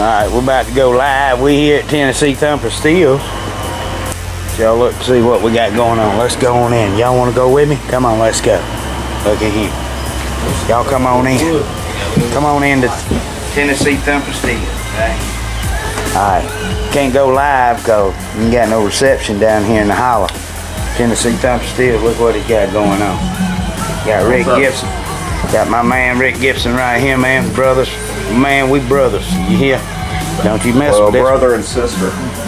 Alright, we're about to go live. We here at Tennessee Thumper Stills. Y'all look see what we got going on. Let's go on in. Y'all want to go with me? Come on, let's go. Look at him. Y'all come on in. Come on in to Tennessee Thumper Stills. Alright. Can't go live because we ain't got no reception down here in the holler. Tennessee Thumper Stills, look what he got going on. Got Rick Gibson. Got my man Rick Gibson right here, man. Brothers. Man, we brothers. You hear? Don't you mess Well, with this. brother and sister.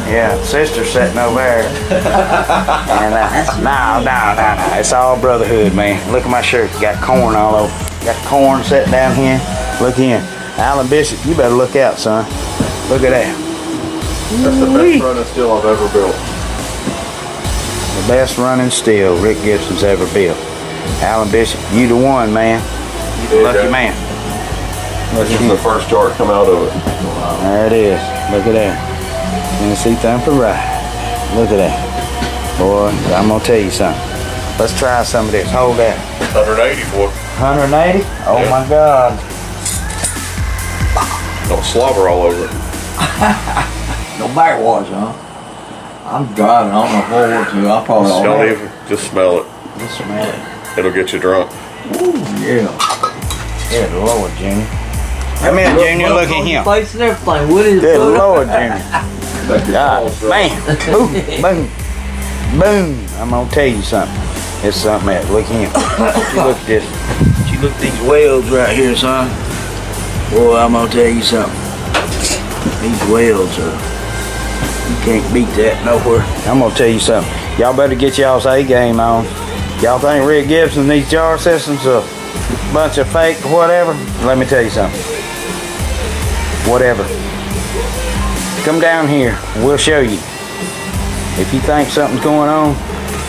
Yeah, sister sitting over there. and uh, no, no, no, no. It's all brotherhood, man. Look at my shirt. Got corn all over. Got corn sitting down here. Look here. Alan Bishop, you better look out, son. Look at that. That's the best running still I've ever built. The best running still Rick Gibson's ever built. Alan Bishop, you the one, man. You the lucky man. This is the first jar come out of it. There it is. Look at that. Tennessee Thumper Ride. Look at that. Boy, I'm gonna tell you something. Let's try some of this. Hold that. 180 boy. 180? Oh Yeah. my God. Don't slobber all over it. No backwash, huh? I'm driving on the floor too. I probably Don't ought even, just smell it. to smell it. It'll get you drunk. Ooh, yeah. Good Lord, Junior. Come here, Junior. Look at him. Face and everything. What is Good it? Lord, Junior. God, bam, boom, boom, boom. I'm gonna tell you something. It's something else. Look at him. Look at this. You look at these whales right here, son. Boy, I'm gonna tell you something. These whales are. You can't beat that nowhere. I'm gonna tell you something. Y'all better get y'all's A game on. Y'all think Rick Gibson these jar systems a bunch of fake whatever? Let me tell you something. Whatever. Come down here. We'll show you. If you think something's going on,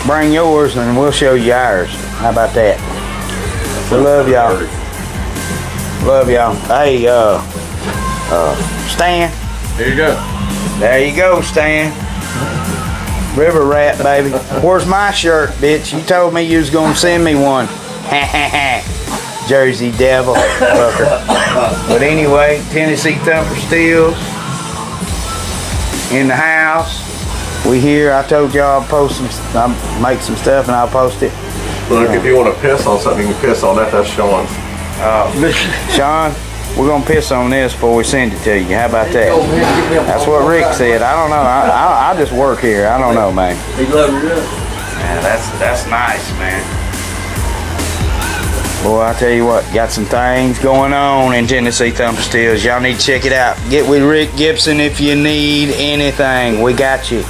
bring yours and we'll show you ours. How about that? We love y'all. Love y'all. Hey, uh, uh, Stan. Here you go. There you go, Stan. River rat, baby. Where's my shirt, bitch? You told me you was gonna send me one. Jersey Devil. but anyway, Tennessee Thumper Stills in the house. We here. I told y'all I'll post some, I'll make some stuff and I'll post it. Look, if you want to piss on something, you can piss on that. That's Sean's. Uh, Sean, we're gonna piss on this before we send it to you. How about that? That's what Rick said. I don't know. I, I, I just work here. I don't know, man. He loaded it up. Yeah, that's that's nice, man. Boy, I tell you what, got some things going on in Tennessee Thumper Stills. Y'all need to check it out. Get with Rick Gibson if you need anything. We got you.